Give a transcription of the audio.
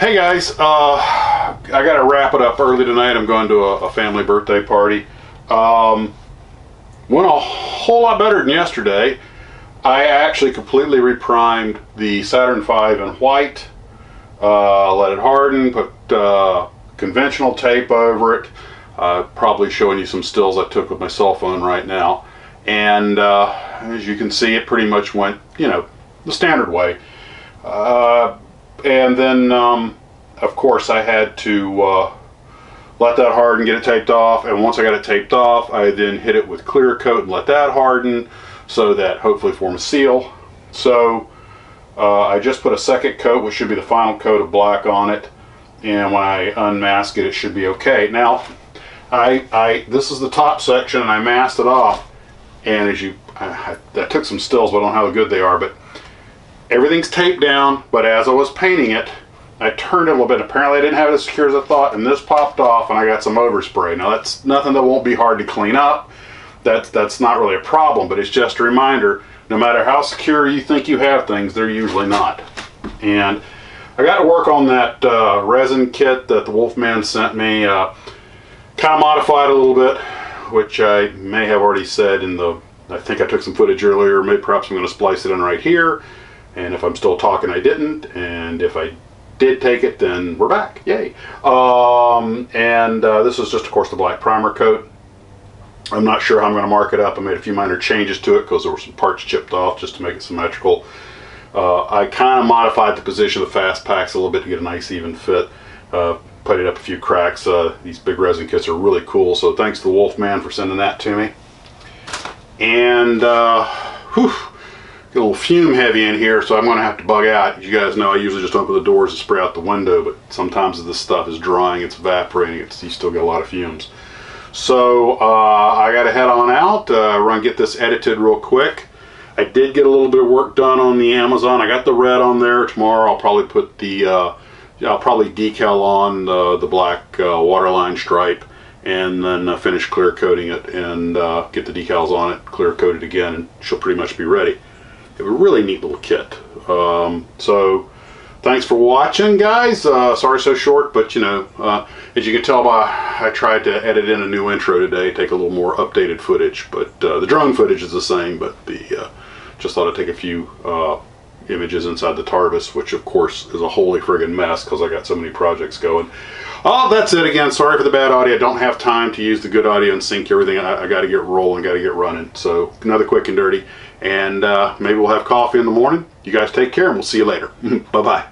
Hey guys, uh, I got to wrap it up early tonight. I'm going to a, a family birthday party. Um, went a whole lot better than yesterday. I actually completely reprimed the Saturn V in white, uh, let it harden, put uh, conventional tape over it. Uh, probably showing you some stills I took with my cell phone right now. And uh, as you can see, it pretty much went, you know, the standard way. And then, um, of course, I had to uh, let that harden, get it taped off. And once I got it taped off, I then hit it with clear coat and let that harden so that hopefully form a seal. So uh, I just put a second coat, which should be the final coat of black on it. And when I unmask it, it should be okay. Now, I, I this is the top section, and I masked it off. And as you, I, I took some stills, but I don't know how good they are. But everything's taped down. But as I was painting it, I turned it a little bit. Apparently, I didn't have it as secure as I thought, and this popped off, and I got some overspray. Now, that's nothing that won't be hard to clean up. That's that's not really a problem, but it's just a reminder. No matter how secure you think you have things, they're usually not. And I got to work on that uh, resin kit that the Wolfman sent me. Uh, kind of modified a little bit, which I may have already said in the. I think I took some footage earlier. Maybe perhaps I'm going to splice it in right here. And if I'm still talking, I didn't. And if I did take it, then we're back. Yay. Um, and uh, this is just, of course, the black primer coat. I'm not sure how I'm going to mark it up. I made a few minor changes to it because there were some parts chipped off just to make it symmetrical. Uh, I kind of modified the position of the fast packs a little bit to get a nice even fit. Uh, putted up a few cracks. Uh, these big resin kits are really cool. So thanks to the Wolfman for sending that to me. And uh, whew, little fume heavy in here, so I'm going to have to bug out. You guys know, I usually just open the doors and spray out the window, but sometimes this stuff is drying, it's evaporating. It's, you still get a lot of fumes. So uh, I got to head on out, uh, run get this edited real quick. I did get a little bit of work done on the Amazon. I got the red on there. Tomorrow I'll probably put the, uh, I'll probably decal on the, the black uh, waterline stripe and then uh, finish clear coating it and uh, get the decals on it, clear coat it again, and she'll pretty much be ready. A really neat little kit. Um, so thanks for watching guys uh, sorry so short but you know uh, as you can tell by I tried to edit in a new intro today take a little more updated footage but uh, the drone footage is the same but the uh, just thought I'd take a few uh, images inside the TARDIS which of course is a holy friggin mess because I got so many projects going oh that's it again sorry for the bad audio I don't have time to use the good audio and sync everything I, I got to get rolling got to get running so another quick and dirty and uh, maybe we'll have coffee in the morning. You guys take care, and we'll see you later. bye bye.